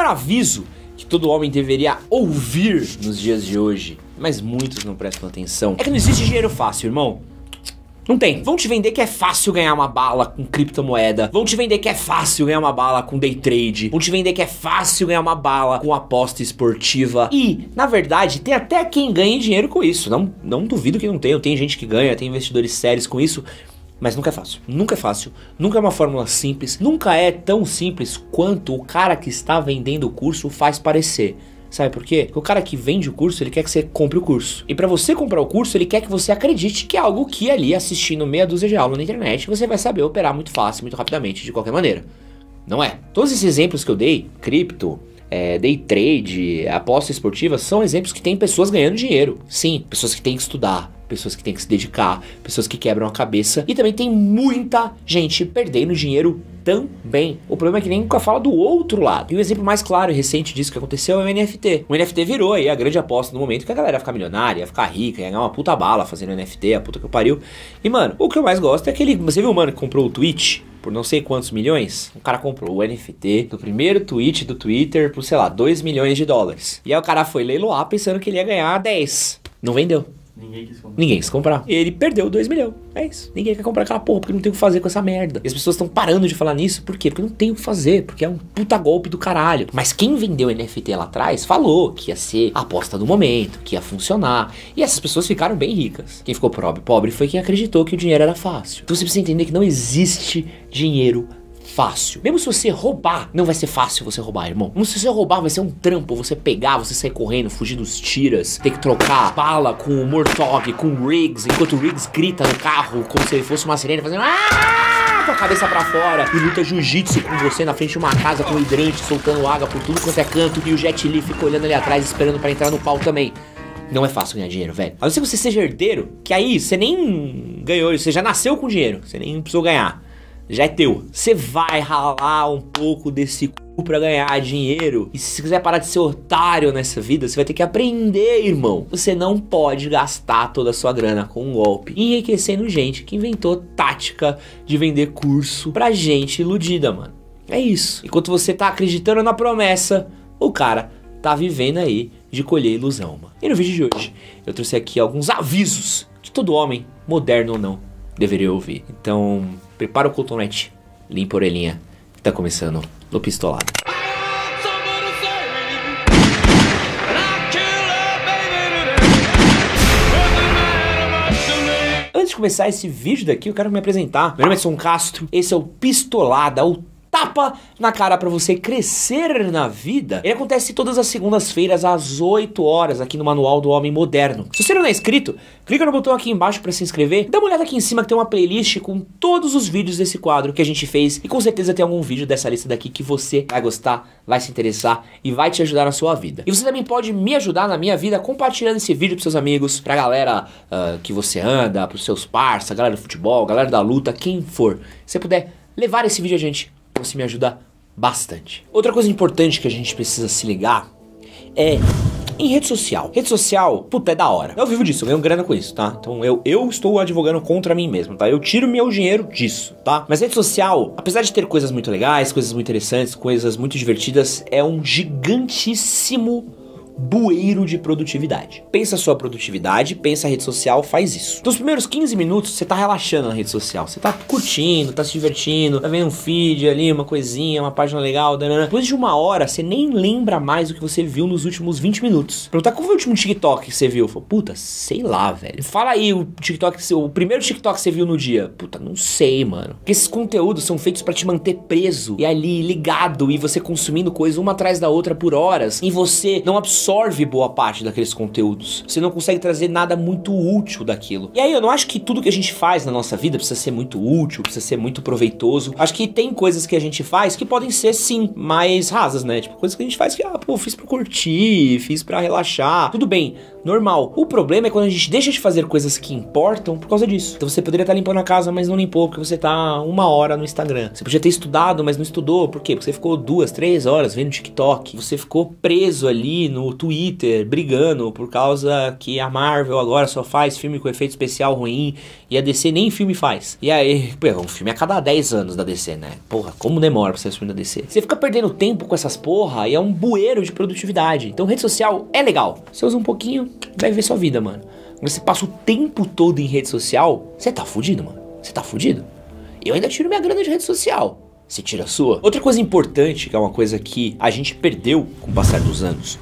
primeiro aviso que todo homem deveria ouvir nos dias de hoje, mas muitos não prestam atenção, é que não existe dinheiro fácil, irmão. Não tem. Vão te vender que é fácil ganhar uma bala com criptomoeda. Vão te vender que é fácil ganhar uma bala com day trade. Vão te vender que é fácil ganhar uma bala com aposta esportiva. E, na verdade, tem até quem ganhe dinheiro com isso. Não, não duvido que não tenha. Tem gente que ganha, tem investidores sérios com isso. Mas nunca é fácil. Nunca é fácil. Nunca é uma fórmula simples. Nunca é tão simples quanto o cara que está vendendo o curso faz parecer. Sabe por quê? Porque o cara que vende o curso, ele quer que você compre o curso. E para você comprar o curso, ele quer que você acredite que é algo que ali, assistindo meia dúzia de aula na internet, você vai saber operar muito fácil, muito rapidamente, de qualquer maneira. Não é. Todos esses exemplos que eu dei, cripto, é, day trade, aposta esportiva, são exemplos que tem pessoas ganhando dinheiro. Sim, pessoas que têm que estudar, pessoas que têm que se dedicar, pessoas que quebram a cabeça. E também tem muita gente perdendo dinheiro também. O problema é que nem nunca fala do outro lado. E o exemplo mais claro e recente disso que aconteceu é o NFT. O NFT virou aí a grande aposta no momento que a galera ia ficar milionária, ia ficar rica, ia ganhar uma puta bala fazendo NFT, a puta que eu pariu. E mano, o que eu mais gosto é aquele. Você viu o mano que comprou o Twitch? Por não sei quantos milhões, o cara comprou o NFT do primeiro tweet do Twitter por, sei lá, 2 milhões de dólares. E aí o cara foi leiloar pensando que ele ia ganhar 10. Não vendeu. Ninguém quis comprar. Ninguém quis comprar. Ele perdeu 2 milhões. É isso. Ninguém quer comprar aquela porra porque não tem o que fazer com essa merda. E as pessoas estão parando de falar nisso. Por quê? Porque não tem o que fazer. Porque é um puta golpe do caralho. Mas quem vendeu NFT lá atrás falou que ia ser a aposta do momento, que ia funcionar. E essas pessoas ficaram bem ricas. Quem ficou pobre, pobre foi quem acreditou que o dinheiro era fácil. Então você precisa entender que não existe dinheiro fácil. Mesmo se você roubar, não vai ser fácil você roubar, irmão. Mesmo se você roubar, vai ser um trampo. Você pegar, você sair correndo, fugir dos tiras, ter que trocar bala com o Mortog, com o Riggs, enquanto o Riggs grita no carro como se ele fosse uma sirene fazendo. "Ah!" Com a cabeça pra fora e luta jiu-jitsu com você na frente de uma casa com hidrante soltando água por tudo quanto é canto e o Jet Li fica olhando ali atrás esperando pra entrar no pau também. Não é fácil ganhar dinheiro, velho. A não ser que você seja herdeiro, que aí você nem ganhou, você já nasceu com dinheiro, você nem precisou ganhar já é teu. Você vai ralar um pouco desse cu pra ganhar dinheiro. E se você quiser parar de ser otário nessa vida, você vai ter que aprender, irmão. Você não pode gastar toda a sua grana com um golpe. Enriquecendo gente que inventou tática de vender curso pra gente iludida, mano. É isso. Enquanto você tá acreditando na promessa, o cara tá vivendo aí de colher ilusão, mano. E no vídeo de hoje, eu trouxe aqui alguns avisos que todo homem, moderno ou não, deveria ouvir. Então, prepara o cotonete, limpa a orelhinha, tá começando no pistolado. Antes de começar esse vídeo daqui, eu quero me apresentar. Meu nome é Son Castro, esse é o Pistolada, o tapa na cara para você crescer na vida, ele acontece todas as segundas-feiras às 8 horas aqui no Manual do Homem Moderno. Se você não é inscrito, clica no botão aqui embaixo para se inscrever. Dá uma olhada aqui em cima que tem uma playlist com todos os vídeos desse quadro que a gente fez e com certeza tem algum vídeo dessa lista daqui que você vai gostar, vai se interessar e vai te ajudar na sua vida. E você também pode me ajudar na minha vida compartilhando esse vídeo pros seus amigos, pra galera uh, que você anda, pros seus parceiros, galera do futebol, galera da luta, quem for. Se você puder levar esse vídeo a gente você me ajuda bastante. Outra coisa importante que a gente precisa se ligar é em rede social. Rede social, puta, é da hora. Eu vivo disso, eu ganho grana com isso, tá? Então eu, eu estou advogando contra mim mesmo, tá? Eu tiro meu dinheiro disso, tá? Mas rede social, apesar de ter coisas muito legais, coisas muito interessantes, coisas muito divertidas, é um gigantíssimo bueiro de produtividade. Pensa a sua produtividade, pensa a rede social, faz isso. Nos primeiros 15 minutos, você tá relaxando na rede social. Você tá curtindo, tá se divertindo, tá vendo um feed ali, uma coisinha, uma página legal, danana. Depois de uma hora, você nem lembra mais do que você viu nos últimos 20 minutos. Perguntar qual foi o último TikTok que você viu? Fala, puta, sei lá, velho. Fala aí o TikTok, o primeiro TikTok que você viu no dia. Puta, não sei, mano. Porque esses conteúdos são feitos para te manter preso e ali ligado e você consumindo coisa uma atrás da outra por horas e você não absorve absorve boa parte daqueles conteúdos. Você não consegue trazer nada muito útil daquilo. E aí eu não acho que tudo que a gente faz na nossa vida precisa ser muito útil, precisa ser muito proveitoso. Acho que tem coisas que a gente faz que podem ser sim mais rasas, né? Tipo, coisas que a gente faz que, ah, pô, fiz pra curtir, fiz pra relaxar. Tudo bem, normal. O problema é quando a gente deixa de fazer coisas que importam por causa disso. Então você poderia estar limpando a casa, mas não limpou porque você tá uma hora no Instagram. Você podia ter estudado, mas não estudou. Por quê? Porque você ficou duas, três horas vendo TikTok. Você ficou preso ali no Twitter brigando por causa que a Marvel agora só faz filme com efeito especial ruim e a DC nem filme faz. E aí, pô, um filme a cada 10 anos da DC, né? Porra, como demora pra ser filme da DC? Você fica perdendo tempo com essas porra e é um bueiro de produtividade. Então, rede social é legal. Você usa um pouquinho, vai ver sua vida, mano. Você passa o tempo todo em rede social, você tá fudido, mano. Você tá fudido. Eu ainda tiro minha grana de rede social. Você tira a sua. Outra coisa importante, que é uma coisa que a gente perdeu com o passar dos anos,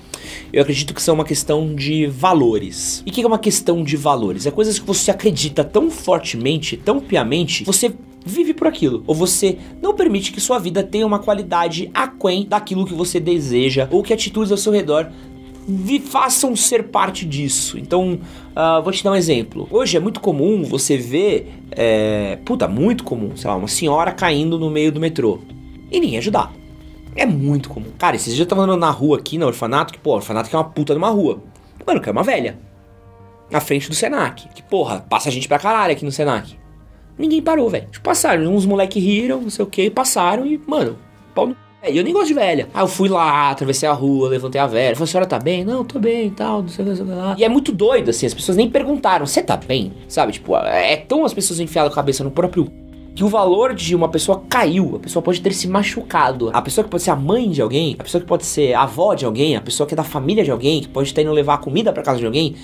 eu acredito que são uma questão de valores. E o que é uma questão de valores? É coisas que você acredita tão fortemente, tão piamente, você vive por aquilo. Ou você não permite que sua vida tenha uma qualidade aquém daquilo que você deseja, ou que atitudes ao seu redor façam ser parte disso. Então, uh, vou te dar um exemplo. Hoje é muito comum você ver, é, puta, muito comum, sei lá, uma senhora caindo no meio do metrô e ninguém ajudar. É muito comum. Cara, esses dias eu tava andando na rua aqui, no orfanato, que, pô, orfanato que é uma puta numa rua. Mano, que é uma velha. Na frente do Senac. Que, porra, passa gente pra caralho aqui no Senac. Ninguém parou, velho. Tipo, passaram. Uns moleque riram, não sei o que, passaram e, mano, pau no é, eu nem gosto de velha. Aí eu fui lá, atravessei a rua, levantei a velha. Falei, a senhora tá bem? Não, tô bem e tal, não sei o que, lá. E é muito doido, assim, as pessoas nem perguntaram, você tá bem? Sabe, tipo, é tão as pessoas enfiadas a cabeça no próprio que o valor de uma pessoa caiu. A pessoa pode ter se machucado. A pessoa que pode ser a mãe de alguém, a pessoa que pode ser a avó de alguém, a pessoa que é da família de alguém, que pode estar indo levar comida para casa de alguém,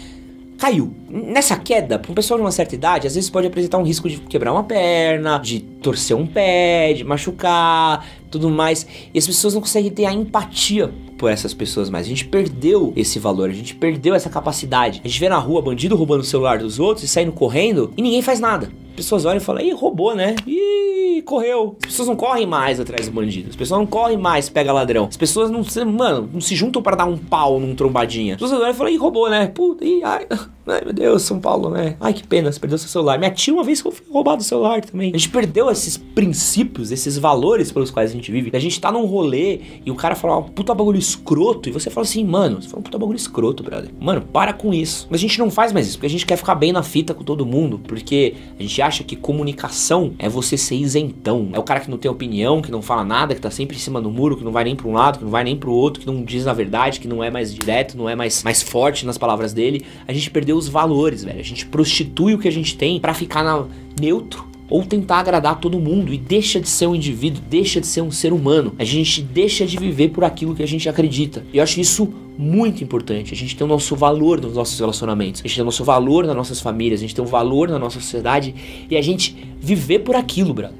caiu. Nessa queda, para um pessoal de uma certa idade, às vezes pode apresentar um risco de quebrar uma perna, de torcer um pé, de machucar, tudo mais. E as pessoas não conseguem ter a empatia por essas pessoas mais. A gente perdeu esse valor, a gente perdeu essa capacidade. A gente vê na rua bandido roubando o celular dos outros e saindo correndo e ninguém faz nada. As pessoas olham e falam, ih, roubou, né? Ih, correu. As pessoas não correm mais atrás do bandido. As pessoas não correm mais, pega ladrão. As pessoas não se, mano, não se juntam para dar um pau num trombadinha. As pessoas olham e falam, ih, roubou, né? Puta, ih, ai, ai, meu Deus, São Paulo, né? Ai, que pena, você perdeu seu celular. Minha tia uma vez foi roubado o celular também. A gente perdeu esses princípios, esses valores pelos quais a gente vive. A gente tá num rolê e o cara fala um puta bagulho escroto e você fala assim, mano, você fala um puta bagulho escroto, brother. Mano, para com isso. Mas a gente não faz mais isso, porque a gente quer ficar bem na fita com todo mundo, porque a gente acha que comunicação é você ser isentão. É o cara que não tem opinião, que não fala nada, que tá sempre em cima do muro, que não vai nem pra um lado, que não vai nem pro outro, que não diz a verdade, que não é mais direto, não é mais, mais forte nas palavras dele. A gente perdeu os valores, velho. A gente prostitui o que a gente tem para ficar na, neutro ou tentar agradar todo mundo e deixa de ser um indivíduo, deixa de ser um ser humano. A gente deixa de viver por aquilo que a gente acredita. E eu acho isso muito importante. A gente tem o nosso valor nos nossos relacionamentos, a gente tem o nosso valor nas nossas famílias, a gente tem o valor na nossa sociedade e a gente viver por aquilo, brother.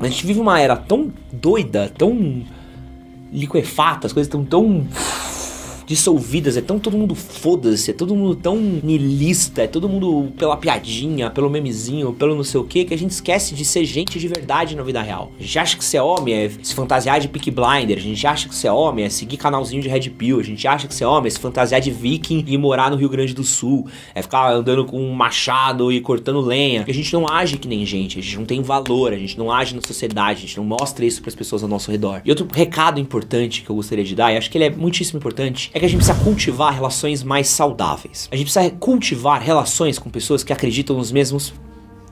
A gente vive uma era tão doida, tão liquefata, as coisas estão tão dissolvidas, é tão todo mundo foda-se, é todo mundo tão nilista, é todo mundo pela piadinha, pelo memezinho, pelo não sei o que, que a gente esquece de ser gente de verdade na vida real. A gente acha que ser homem é se fantasiar de Peak Blinder, a gente acha que ser homem é seguir canalzinho de Red Pill, a gente acha que ser homem é se fantasiar de viking e morar no Rio Grande do Sul, é ficar andando com um machado e cortando lenha. A gente não age que nem gente, a gente não tem valor, a gente não age na sociedade, a gente não mostra isso para as pessoas ao nosso redor. E outro recado importante que eu gostaria de dar, e acho que ele é muitíssimo importante, é que a gente precisa cultivar relações mais saudáveis. A gente precisa cultivar relações com pessoas que acreditam nos mesmos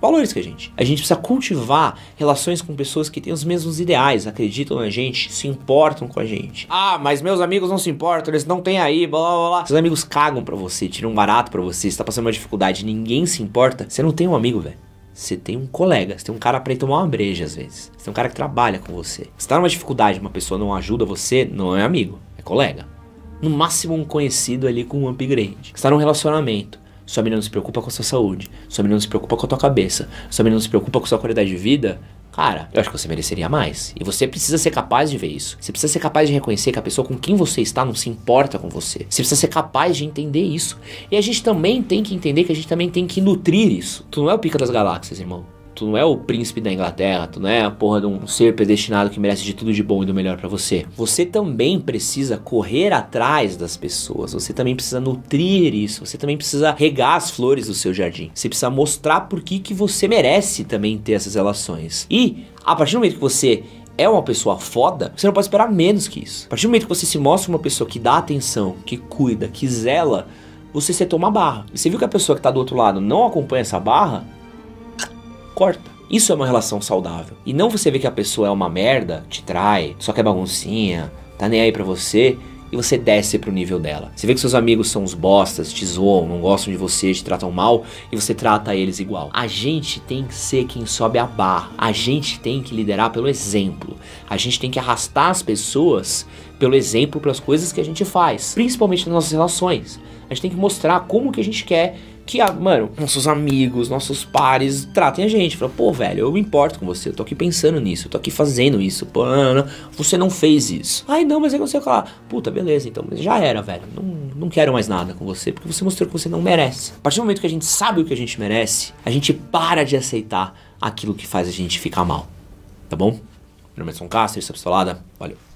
valores que a gente. A gente precisa cultivar relações com pessoas que têm os mesmos ideais, acreditam na gente, se importam com a gente. Ah, mas meus amigos não se importam, eles não têm aí, blá blá blá. Seus amigos cagam pra você, tiram um barato pra você, você tá passando uma dificuldade, ninguém se importa. Você não tem um amigo, velho. Você tem um colega, você tem um cara pra ir tomar uma breja às vezes. Você tem um cara que trabalha com você. Você tá numa dificuldade, uma pessoa não ajuda você, não é amigo, é colega no máximo um conhecido ali com um upgrade. Você tá num relacionamento. Sua menina não se preocupa com a sua saúde. Sua menina não se preocupa com a tua cabeça. Sua menina não se preocupa com a sua qualidade de vida. Cara, eu acho que você mereceria mais. E você precisa ser capaz de ver isso. Você precisa ser capaz de reconhecer que a pessoa com quem você está não se importa com você. Você precisa ser capaz de entender isso. E a gente também tem que entender que a gente também tem que nutrir isso. Tu não é o pica das galáxias, irmão. Tu não é o príncipe da Inglaterra, tu não é a porra de um ser predestinado que merece de tudo de bom e do melhor para você. Você também precisa correr atrás das pessoas, você também precisa nutrir isso, você também precisa regar as flores do seu jardim. Você precisa mostrar por que, que você merece também ter essas relações. E a partir do momento que você é uma pessoa foda, você não pode esperar menos que isso. A partir do momento que você se mostra uma pessoa que dá atenção, que cuida, que zela, você setou uma barra. E você viu que a pessoa que tá do outro lado não acompanha essa barra, corta. Isso é uma relação saudável. E não você vê que a pessoa é uma merda, te trai, só quer baguncinha, tá nem aí pra você, e você desce pro nível dela. Você vê que seus amigos são os bostas, te zoam, não gostam de você, te tratam mal e você trata eles igual. A gente tem que ser quem sobe a barra. A gente tem que liderar pelo exemplo. A gente tem que arrastar as pessoas pelo exemplo, pelas coisas que a gente faz, principalmente nas nossas relações. A gente tem que mostrar como que a gente quer que, a, mano, nossos amigos, nossos pares tratem a gente. Fala, pô, velho, eu me importo com você, eu tô aqui pensando nisso, eu tô aqui fazendo isso, pô, você não fez isso. Ai, não, mas é que você fala, puta, beleza, então, já era, velho, não, não quero mais nada com você, porque você mostrou que você não merece. A partir do momento que a gente sabe o que a gente merece, a gente para de aceitar aquilo que faz a gente ficar mal, tá bom? Meu nome é Son Castro, isso é Pistolada, valeu.